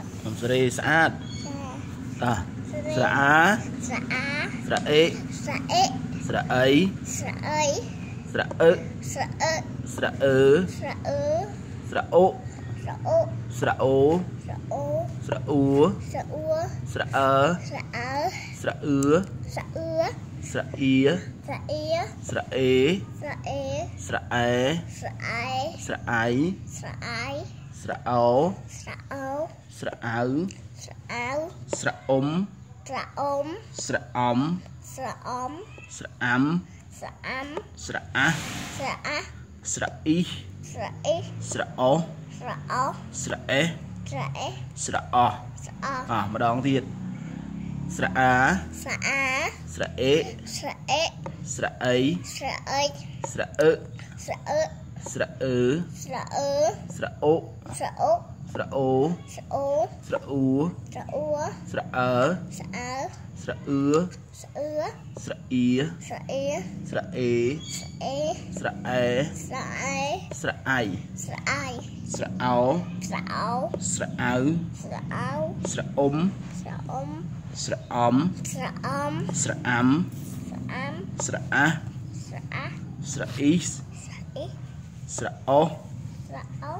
តខ្ញុំសេរីស្អាតចាតោះស្រអាស្រអាស្រអេស្រអេស្រអីស្រអីស្រអឹស្រអឺស្រអឺស្រអឺស្រអូស្រអូស្រអូស្រអូស្រអ៊ូស្រអ៊ូស្រអើស្រអើស្រអឺស្រអឺស្រអៀស្រអៀស្រអេស្រអេស្រអែស្រអៃស្រអៃស្រអៃស្រអោស្រអោ ស្រអៅស្រអៅស្រអ៊ុំស្រអ៊ំស្រអំស្រអ៊ំស្រអាំស្រអាំស្រអាស់ស្រអាស្រអ៊ីស្រអ៊ីស្រអោស្រអោស្រអេស្រអេស្រអោះស្រអោអោះម្ដងទៀតស្រអាស្រអាស្រអេស្រអេស្រអីស្រអិចស្រអឺស្រអឺស្រអឺស្រអឺស្រអូស្រអុ ស្រអូស្រអូស្រអ៊ូស្រអ៊ូស្រអើស្រអើស្រអឺស្រអឺស្រអ៊ីស្រអ៊ីស្រអេស្រអេស្រអែស្រអៃស្រអៃស្រអៃស្រអោស្រអោស្រអៅស្រអោស្រអ៊ុំស្រអ៊ំស្រអំស្រអមស្រអាំស្រអាំស្រអាស់ស្រអាស្រអ៊ីសស្រអ៊ីស្រអូសស្រអោ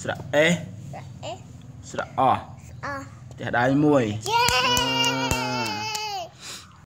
ស្រអេ ស្រអេស្រអោះស្រអោផ្ទះដៃមួយយេ